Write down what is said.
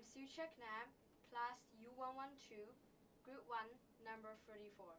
I'm Suchek Nam, class U112, group 1, number 34.